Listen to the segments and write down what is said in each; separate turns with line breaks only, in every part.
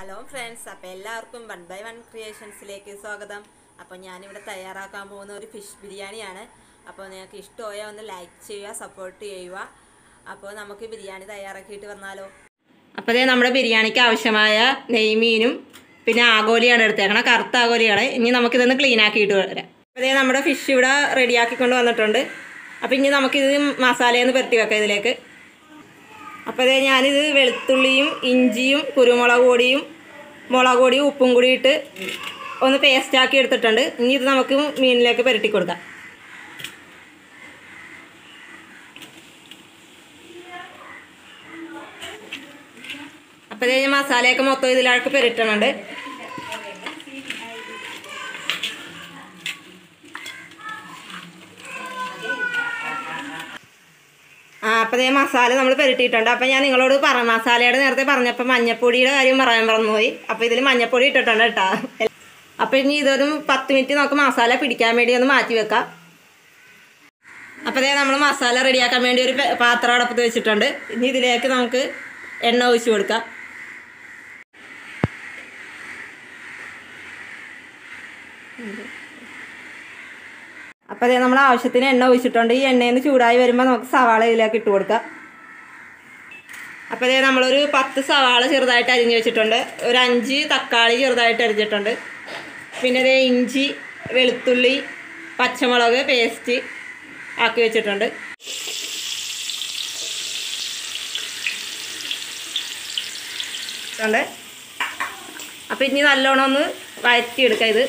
Hello friends അപ്പോൾ എല്ലാവർക്കും one by one ക്രിയേഷൻസിലേക്ക് സ്വാഗതം. അപ്പോൾ ഞാനിവിടെ തയ്യാറാക്കാൻ പോകുന്ന ഒരു ഫിഷ് ബിരിയാണിയാണ്. അപ്പോൾ നിങ്ങൾക്ക് ഇഷ്ടമായ ഒന്ന് ലൈക്ക് ചെയ്യുക സപ്പോർട്ട് ചെയ്യുക. അപ്പോൾ നമുക്ക് ബിരിയാണി തയ്യാറാക്കിയിട്ട് വന്നാലോ. അപ്പോൾ അതേ നമ്മുടെ ബിരിയാണിക്ക് ആവശ്യമായ നെയ്മീനും പിന്നെ ആഗോലിയാണ് എടുത്തേക്കണം കറുത്ത ആഗോലിയാണ്. ഇനി നമുക്കിതൊന്ന് ക്ലീൻ ആക്കിയിട്ട് വരാം. അപ്പോൾ അതേ നമ്മുടെ ഫിഷ് ഇവിടെ റെഡിയാക്കിക്കൊണ്ട് വന്നിട്ടുണ്ട്. അപ്പോൾ ഇനി നമുക്കിത് മസാലയൊന്ന് പുരട്ടി വെക്കാം ഇതിലേക്ക്. അപ്പോൾ അതേ ഞാനിത് വെളുത്തുള്ളിയും ഇഞ്ചിയും കുരുമുളക് പൊടിയും മുളക് പൊടിയും ഉപ്പും കൂടിയിട്ട് ഒന്ന് പേസ്റ്റാക്കി എടുത്തിട്ടുണ്ട്. ഇനി ഇത് നമുക്ക് മീനിലേക്ക് പുരട്ടി കൊടുക്കാം. അപ്പോൾ മസാലയൊക്കെ മൊത്തം ഇതിലേക്ക് പുരട്ടണുണ്ട് ആ അപ്പോൾ ഇതേ മസാല നമ്മൾ പെരട്ടിയിട്ടുണ്ട്. അപ്പോൾ ഞാൻ നിങ്ങളോട് പറ മസാലയുടെ നേരത്തെ പറഞ്ഞപ്പോൾ മഞ്ഞപ്പൊടിയുടെ കാര്യം പറയാൻ പറഞ്ഞുപോയി അപ്പോൾ ഇതിൽ മഞ്ഞപ്പൊടി ഇട്ടിട്ടുണ്ട് കേട്ടോ. അപ്പോൾ ഇനി ഇതൊരു പത്ത് മിനിറ്റ് നമുക്ക് മസാല പിടിക്കാൻ വേണ്ടി ഒന്ന് മാറ്റി വെക്കാം. അപ്പോൾ ഇതേ നമ്മൾ മസാല റെഡിയാക്കാൻ വേണ്ടി ഒരു പാത്രം അടപ്പത്ത് വെച്ചിട്ടുണ്ട്. ഇനി ഇതിലേക്ക് നമുക്ക് എണ്ണ ഒഴിച്ചു കൊടുക്കാം. അപ്പോൾ അതേ നമ്മൾ ആവശ്യത്തിന് എണ്ണ ഒഴിച്ചിട്ടുണ്ട്. ഈ എണ്ണയിൽ നിന്ന് ചൂടായി വരുമ്പോൾ നമുക്ക് സവാള ഇതിലേക്ക് ഇട്ട് കൊടുക്കാം. അപ്പോൾ അതേ നമ്മളൊരു പത്ത് സവാള ചെറുതായിട്ട് അരിഞ്ഞ് വെച്ചിട്ടുണ്ട്. ഒരു അഞ്ച് തക്കാളി ചെറുതായിട്ട് അരിഞ്ഞിട്ടുണ്ട്. പിന്നെ ഇതേ ഇഞ്ചി വെളുത്തുള്ളി പച്ചമുളക് പേസ്റ്റ് ആക്കി വെച്ചിട്ടുണ്ട്. അപ്പം ഇനി നല്ലോണം ഒന്ന് വഴറ്റിയെടുക്കുക ഇത്.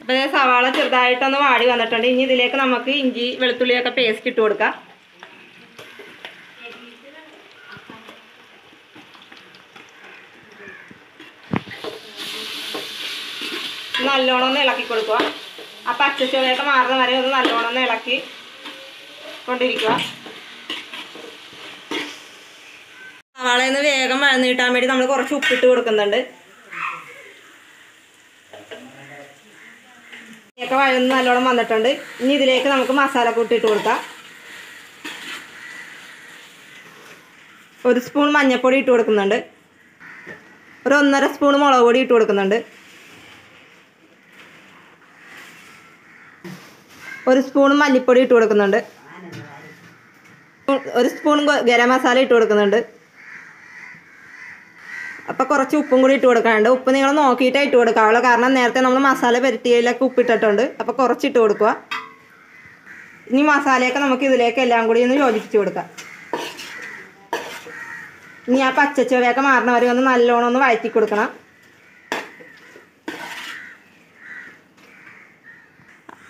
അപ്പം ഇത് സവാള ചെറുതായിട്ടൊന്ന് വാടി വന്നിട്ടുണ്ട്. ഇനി ഇതിലേക്ക് നമുക്ക് ഇഞ്ചി വെളുത്തുള്ളിയൊക്കെ പേസ്റ്റ് ഇട്ട് കൊടുക്കാം. നല്ലോണം ഒന്ന് ഇളക്കി കൊടുക്കുക. ആ പച്ചച്ചുവയൊക്കെ മാറുന്ന വരെ ഒന്ന് നല്ലോണം ഒന്ന് ഇളക്കി കൊണ്ടിരിക്കുക. സവാളയിൽ വേഗം വഴന്ന് കിട്ടാൻ വേണ്ടി നമ്മൾ കുറച്ച് ഉപ്പിട്ട് കൊടുക്കുന്നുണ്ട്. ഒക്കെ വഴന്ന് നല്ലോണം വന്നിട്ടുണ്ട്. ഇനി ഇതിലേക്ക് നമുക്ക് മസാല കൂട്ടിയിട്ട് കൊടുക്കാം. ഒരു സ്പൂൺ മഞ്ഞൾപ്പൊടി ഇട്ട് കൊടുക്കുന്നുണ്ട്. ഒരു ഒന്നര സ്പൂൺ മുളക് പൊടി ഇട്ട് കൊടുക്കുന്നുണ്ട്. ഒരു സ്പൂൺ മല്ലിപ്പൊടി ഇട്ട് കൊടുക്കുന്നുണ്ട്. ഒരു സ്പൂൺ ഗരം മസാല ഇട്ട് കൊടുക്കുന്നുണ്ട്. അപ്പോൾ കുറച്ച് ഉപ്പും കൂടി ഇട്ട് കൊടുക്കാനുണ്ട്. ഉപ്പ് നിങ്ങൾ നോക്കിയിട്ടേ ഇട്ട് കൊടുക്കാവുള്ളൂ. കാരണം നേരത്തെ നമ്മൾ മസാല പുരട്ടിയതിലൊക്കെ ഉപ്പിട്ടിട്ടുണ്ട്. അപ്പോൾ കുറച്ച് ഇട്ട് കൊടുക്കുക. ഇനി മസാലയൊക്കെ നമുക്ക് ഇതിലേക്ക് എല്ലാം കൂടി ഒന്ന് യോജിപ്പിച്ച് കൊടുക്കാം. ഇനി ആ പച്ചച്ചുവയൊക്കെ മാറണ വരെ ഒന്ന് നല്ലോണം ഒന്ന് വഴറ്റി കൊടുക്കണം.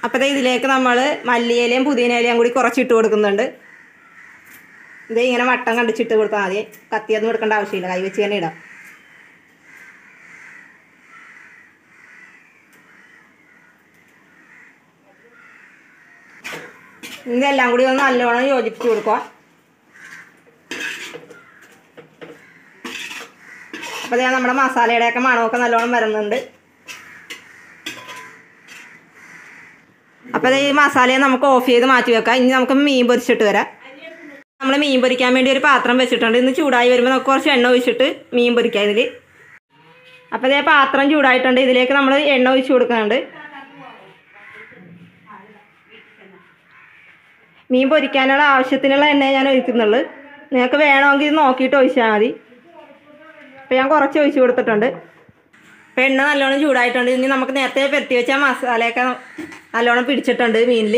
അപ്പോൾ ഇതിലേക്ക് നമ്മൾ മല്ലിയിലയും പുതിനയിലയും കൂടി കുറച്ചിട്ട് കൊടുക്കുന്നുണ്ട്. ഇത് ഇങ്ങനെ വട്ടം കണ്ടിച്ചിട്ട് കൊടുത്താൽ മതി. കത്തിയൊന്നും എടുക്കേണ്ട ആവശ്യമില്ല. കൈ വെച്ച് തന്നെ ഇടാം. ഇതെല്ലാം കൂടി ഒന്ന് നല്ലോണം യോജിപ്പിച്ച് കൊടുക്കുക അപ്പോൾ നമ്മുടെ മസാലയുടെയൊക്കെ മണമൊക്കെ നല്ലോണം വരുന്നുണ്ട്. അപ്പോൾ ഈ മസാലയെ നമുക്ക് ഓഫ് ചെയ്ത് മാറ്റി വെക്കാം. ഇനി നമുക്ക് മീൻ പൊരിച്ചിട്ട് വരാം. നമ്മൾ മീൻ പൊരിക്കാൻ വേണ്ടി ഒരു പാത്രം വെച്ചിട്ടുണ്ട്. ഇന്ന് ചൂടായി വരുമ്പോൾ നമുക്ക് കുറച്ച് എണ്ണ ഒഴിച്ചിട്ട് മീൻ പൊരിക്കാം ഇതിൽ അപ്പോൾ ഇതേ പാത്രം ചൂടായിട്ടുണ്ട്. ഇതിലേക്ക് നമ്മൾ എണ്ണ ഒഴിച്ച് കൊടുക്കുന്നുണ്ട്. മീൻ പൊരിക്കാനുള്ള ആവശ്യത്തിനുള്ള എണ്ണ ഞാൻ ഒഴിക്കുന്നുള്ളൂ. നിങ്ങൾക്ക് വേണമെങ്കിൽ നോക്കിയിട്ട് ഒഴിച്ചാൽ മതി. അപ്പോൾ ഞാൻ കുറച്ച് ഒഴിച്ച് കൊടുത്തിട്ടുണ്ട്. അപ്പോൾ എണ്ണ നല്ലോണം ചൂടായിട്ടുണ്ട്. ഇനി നമുക്ക് നേരത്തെ പെരട്ടി വെച്ച മസാലയൊക്കെ നല്ലോണം പിടിച്ചിട്ടുണ്ട് മീനിൽ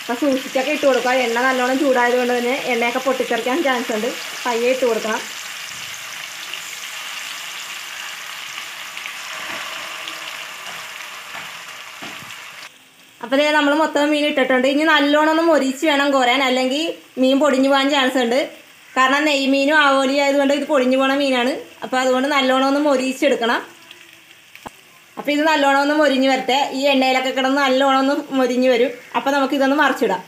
അപ്പം സൂക്ഷിച്ചൊക്കെ ഇട്ട് കൊടുക്കുക എണ്ണ നല്ലോണം ചൂടായത് കൊണ്ട് തന്നെ എണ്ണയൊക്കെ പൊട്ടിത്തെറിക്കാൻ ചാൻസ് ഉണ്ട്. പയ്യെ ഇട്ട് കൊടുക്കണം. അപ്പോൾ ഇതേ നമ്മൾ മൊത്തം മീൻ ഇട്ടിട്ടുണ്ട്. ഇനി നല്ലോണം ഒന്ന് മൊരിച്ച് വേണം കോരാൻ. അല്ലെങ്കിൽ മീൻ പൊടിഞ്ഞു പോകാൻ ചാൻസ് ഉണ്ട്. കാരണം നെയ്മീനും ആവോലി ആയതുകൊണ്ട് ഇത് പൊടിഞ്ഞു പോണ മീനാണ്. അപ്പോൾ അതുകൊണ്ട് നല്ലോണം ഒന്ന് മൊരിച്ചെടുക്കണം അപ്പോൾ ഇത് നല്ലോണം ഒന്ന് മൊരിഞ്ഞ് വരട്ടെ. ഈ എണ്ണയിലൊക്കെ കിടന്ന് നല്ലോണം ഒന്ന് മൊരിഞ്ഞ് വരും. അപ്പോൾ നമുക്ക് ഇതൊന്ന് മറിച്ചിടാം.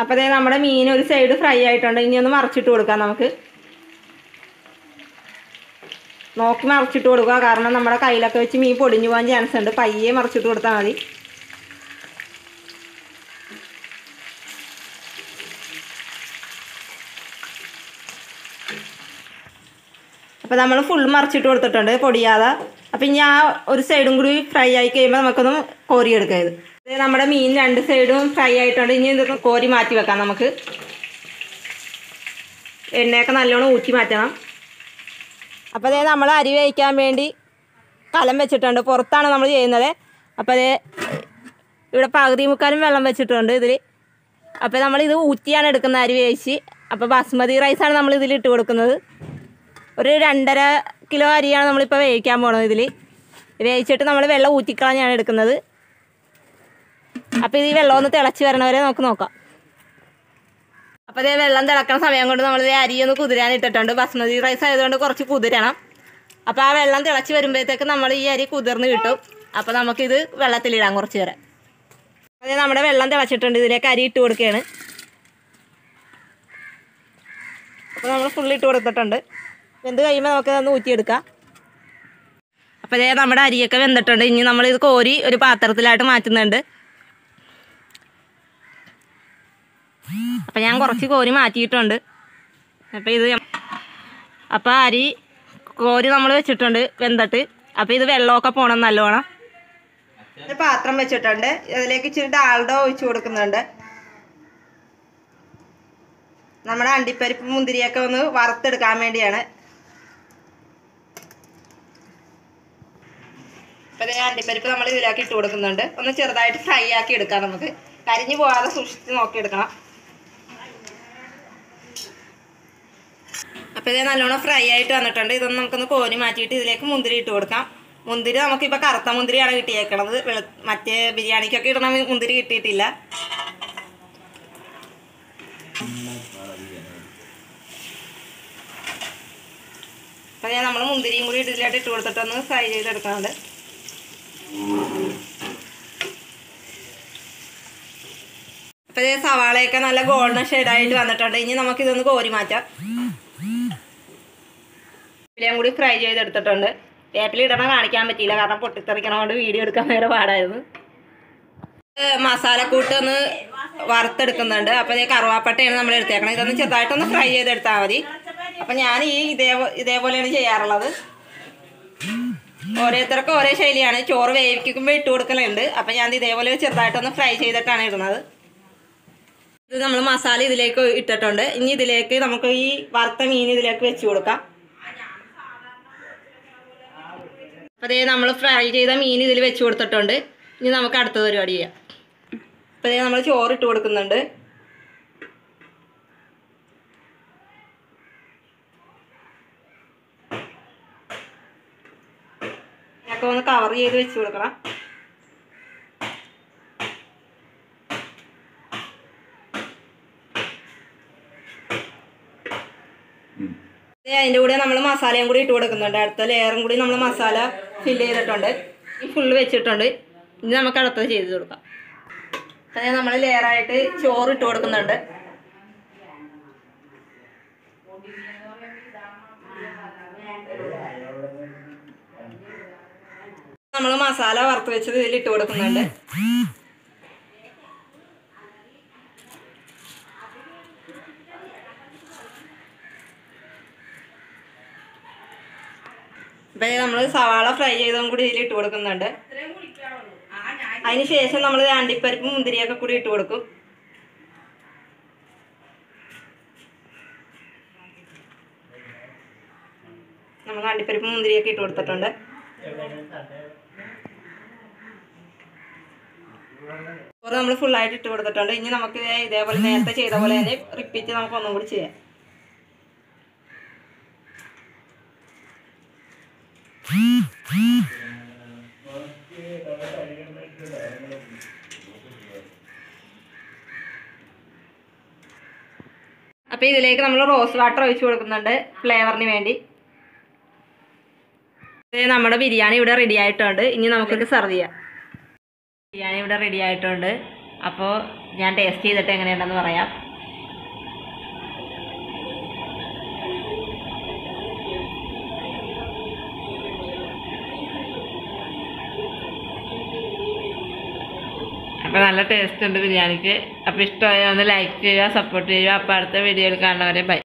അപ്പോൾ അതേ നമ്മുടെ മീൻ ഒരു സൈഡ് ഫ്രൈ ആയിട്ടുണ്ട്. ഇനി ഒന്ന് മറിച്ചിട്ട് കൊടുക്കാം നമുക്ക്. നോക്കി മറിച്ചിട്ട് കൊടുക്കുക. കാരണം നമ്മുടെ കയ്യിലൊക്കെ വെച്ച് മീൻ പൊടിഞ്ഞു പോകാൻ ചാൻസ് ഉണ്ട്. പയ്യെ മറിച്ചിട്ട് കൊടുത്താൽ മതി. അപ്പോൾ നമ്മൾ ഫുൾ മറിച്ചിട്ട് കൊടുത്തിട്ടുണ്ട് പൊടിയാതെ. അപ്പം ഇനി ആ ഒരു സൈഡും കൂടി ഫ്രൈ ആയി കഴിയുമ്പോൾ നമുക്കൊന്ന് കോരിയെടുക്കാം ഇത് ഇത് നമ്മുടെ മീൻ രണ്ട് സൈഡും ഫ്രൈ ആയിട്ടുണ്ട്. ഇനി ഇതൊന്ന് കോരി മാറ്റി വെക്കാം നമുക്ക്. എണ്ണയൊക്കെ നല്ലോണം ഊറ്റി മാറ്റണം. അപ്പോൾ അതേ നമ്മൾ അരി വേവിക്കാൻ വേണ്ടി കലം വെച്ചിട്ടുണ്ട്. പുറത്താണ് നമ്മൾ ചെയ്യുന്നത്. അപ്പോൾ അതേ ഇവിടെ പകുതി മുക്കാലും വെള്ളം വെച്ചിട്ടുണ്ട് ഇതിൽ അപ്പോൾ നമ്മളിത് ഊറ്റിയാണ് എടുക്കുന്നത് അരി വേവിച്ച്. അപ്പോൾ ബാസ്മതി റൈസാണ് നമ്മൾ ഇതിൽ ഇട്ട് കൊടുക്കുന്നത്. ഒരു രണ്ടര കിലോ അരിയാണ് നമ്മളിപ്പോൾ വേവിക്കാൻ പോകുന്നത് ഇതിൽ വേവിച്ചിട്ട് നമ്മൾ വെള്ളം ഊറ്റിക്കളഞ്ഞാണ് എടുക്കുന്നത്. അപ്പോൾ ഇത് ഈ വെള്ളം ഒന്ന് തിളച്ച് വരണവരെ നമുക്ക് നോക്കാം. അപ്പോൾ ഇതേ വെള്ളം തിളക്കണ സമയം കൊണ്ട് നമ്മൾ അരി ഒന്ന് കുതിരാൻ ഇട്ടിട്ടുണ്ട്. ബസ്മതി റൈസ് ആയതുകൊണ്ട് കുറച്ച് കുതിരണം. അപ്പോൾ ആ വെള്ളം തിളച്ച് വരുമ്പോഴത്തേക്ക് നമ്മൾ ഈ അരി കുതിർന്ന് കിട്ടും. അപ്പോൾ നമുക്കിത് വെള്ളത്തിലിടാം കുറച്ച് നേരം. അതെ നമ്മുടെ വെള്ളം തിളച്ചിട്ടുണ്ട്. ഇതിലേക്ക് അരി ഇട്ട് കൊടുക്കുകയാണ്. അപ്പോൾ നമ്മൾ ഫുള്ള് ഇട്ട് കൊടുത്തിട്ടുണ്ട്. വെന്ത് കഴിയുമ്പോൾ നമുക്ക് അതൊന്ന് ഊറ്റിയെടുക്കാം. അപ്പോൾ ഇതേ നമ്മുടെ അരിയൊക്കെ വെന്തിട്ടുണ്ട്. ഇനി നമ്മളിത് കോരി ഒരു പാത്രത്തിലായിട്ട് മാറ്റുന്നുണ്ട്. അപ്പം ഞാൻ കുറച്ച് കോരി മാറ്റിയിട്ടുണ്ട്. അപ്പോൾ ഇത് അപ്പോൾ അരി കോരി നമ്മൾ വെച്ചിട്ടുണ്ട് വെന്തിട്ട്. അപ്പോൾ ഇത് വെള്ളമൊക്കെ പോകണം നല്ലോണം. ഒരു പാത്രം വെച്ചിട്ടുണ്ട്. അതിലേക്ക് ഇച്ചിരി ഡാൾഡ ഒഴിച്ചു കൊടുക്കുന്നുണ്ട്. നമ്മുടെ അണ്ടിപ്പരിപ്പ് മുന്തിരിയൊക്കെ ഒന്ന് വറുത്തെടുക്കാൻ വേണ്ടിയാണ്. അപ്പൊ ഞാൻ അണ്ടിപ്പരിപ്പ് നമ്മൾ ഇതിലാക്കി ഇട്ട് കൊടുക്കുന്നുണ്ട്. ഒന്ന് ചെറുതായിട്ട് ഫ്രൈ ആക്കി എടുക്കാം നമുക്ക്. കരിഞ്ഞു പോകാതെ സൂക്ഷിച്ച് നോക്കിയെടുക്കണം അപ്പോൾ ഇതേ നല്ലോണം ഫ്രൈ ആയിട്ട് വന്നിട്ടുണ്ട്. ഇതൊന്ന് നമുക്കൊന്ന് കോരി മാറ്റിയിട്ട് ഇതിലേക്ക് മുന്തിരി ഇട്ട് കൊടുക്കാം. മുന്തിരി നമുക്കിപ്പോൾ കറുത്ത മുന്തിരിയാണ് കിട്ടിയേക്കണത്. വെളു മറ്റേ ബിരിയാണിക്കൊക്കെ ഇടണ മുന്തിരി കിട്ടിയിട്ടില്ല. അപ്പം ഞാൻ നമ്മൾ മുന്തിരിയും കൂടി ഇതിലായിട്ട് ഇട്ട് കൊടുത്തിട്ടൊന്ന് ഫ്രൈ ചെയ്തെടുക്കുന്നുണ്ട് ഇത് സവാളയൊക്കെ നല്ല ഗോൾഡൻ ഷെയ്ഡായിട്ട് വന്നിട്ടുണ്ട്. ഇനി നമുക്ക് ഇതൊന്ന് കോരി മാറ്റാം. വേപ്പിലയും കൂടി ഫ്രൈ ചെയ്തെടുത്തിട്ടുണ്ട്. വേപ്പില ഇടണം കാണിക്കാൻ പറ്റിയില്ല. കാരണം പൊട്ടിത്തെറിക്കണോണ്ട് വീഡിയോ എടുക്കാൻ നേരെ പാടായിരുന്നു. മസാലക്കൂട്ട് ഒന്ന് വറുത്തെടുക്കുന്നുണ്ട്. അപ്പോൾ ഈ കറുവാപ്പട്ടയാണ് നമ്മൾ എടുത്തേക്കണം ഇതൊന്ന് ചെറുതായിട്ടൊന്ന് ഫ്രൈ ചെയ്തെടുത്താൽ മതി. അപ്പം ഞാൻ ഈ ഇതേ ഇതേപോലെയാണ് ചെയ്യാറുള്ളത്. ഓരോരുത്തർക്കും ഓരോ ശൈലിയാണ്. ചോറ് വേവിക്കുമ്പോൾ ഇട്ട് കൊടുക്കലുണ്ട്. അപ്പം ഞാൻ ഇതേപോലെ ചെറുതായിട്ടൊന്ന് ഫ്രൈ ചെയ്തിട്ടാണ് ഇടുന്നത്. ഇത് നമ്മൾ മസാല ഇതിലേക്ക് ഇട്ടിട്ടുണ്ട്. ഇനി ഇതിലേക്ക് നമുക്ക് ഈ വറുത്ത മീൻ ഇതിലേക്ക് വെച്ച് കൊടുക്കാം. അതേ നമ്മൾ ഫ്രൈ ചെയ്ത മീൻ ഇതിൽ വെച്ച് കൊടുത്തിട്ടുണ്ട്. ഇനി നമുക്ക് അടുത്ത പരിപാടി ചെയ്യാം. അപ്പോൾ അതേ നമ്മൾ ചോറ് ഇട്ട് കൊടുക്കുന്നുണ്ട്. ഒക്കെ ഒന്ന് കവർ ചെയ്ത് വെച്ച് കൊടുക്കണം. അതിന്റെ കൂടെ നമ്മൾ മസാലയും കൂടി ഇട്ട് കൊടുക്കുന്നുണ്ട്. അടുത്ത ലെയറും കൂടി നമ്മൾ മസാല ഫില്ല് ചെയ്തിട്ടുണ്ട്. ഫുള്ള് വെച്ചിട്ടുണ്ട്. ഇനി നമുക്ക് അടുത്തത് ചെയ്ത് കൊടുക്കാം. അതായത് നമ്മൾ ലെയറായിട്ട് ചോറ് ഇട്ട് കൊടുക്കുന്നുണ്ട്. നമ്മൾ മസാല വറുത്ത് വെച്ചത് ഇതിൽ ഇട്ട് കൊടുക്കുന്നുണ്ട്. ഇപ്പം നമ്മൾ സവാള ഫ്രൈ ചെയ്തതും കൂടി ഇതിൽ ഇട്ട് കൊടുക്കുന്നുണ്ട്. അതിന് ശേഷം നമ്മൾ അണ്ടിപ്പരിപ്പും മുന്തിരിയൊക്കെ കൂടി ഇട്ട് കൊടുക്കും. നമ്മൾ അണ്ടിപ്പരിപ്പും മുന്തിരിയൊക്കെ ഇട്ട് കൊടുത്തിട്ടുണ്ട്. നമ്മൾ ഫുള്ളായിട്ട് ഇട്ട് കൊടുത്തിട്ടുണ്ട്. ഇനി നമുക്ക് ഇതേപോലെ നേരത്തെ ചെയ്ത പോലെ തന്നെ റിപ്പീറ്റ് നമുക്ക് ഒന്നും കൂടി ചെയ്യാം. അപ്പോൾ ഇതിലേക്ക് നമ്മൾ റോസ് വാട്ടർ ഒഴിച്ചു കൊടുക്കുന്നുണ്ട് ഫ്ലേവറിന് വേണ്ടി. നമ്മുടെ ബിരിയാണി ഇവിടെ റെഡി ആയിട്ടുണ്ട്. ഇനി നമുക്കിത് സെർവ് ചെയ്യാം. ബിരിയാണി ഇവിടെ റെഡി ആയിട്ടുണ്ട്. അപ്പോൾ ഞാൻ ടേസ്റ്റ് ചെയ്തിട്ട് എങ്ങനെയുണ്ടെന്ന് പറയാം. അപ്പോൾ നല്ല ടേസ്റ്റ് ഉണ്ട് ബിരിയാണിക്ക്. അപ്പോൾ ഇഷ്ടമായ ഒന്ന് ലൈക്ക് ചെയ്യുക സപ്പോർട്ട് ചെയ്യുക. അപ്പോൾ അടുത്ത വീഡിയോയിൽ കാണുന്നവരെ ബൈ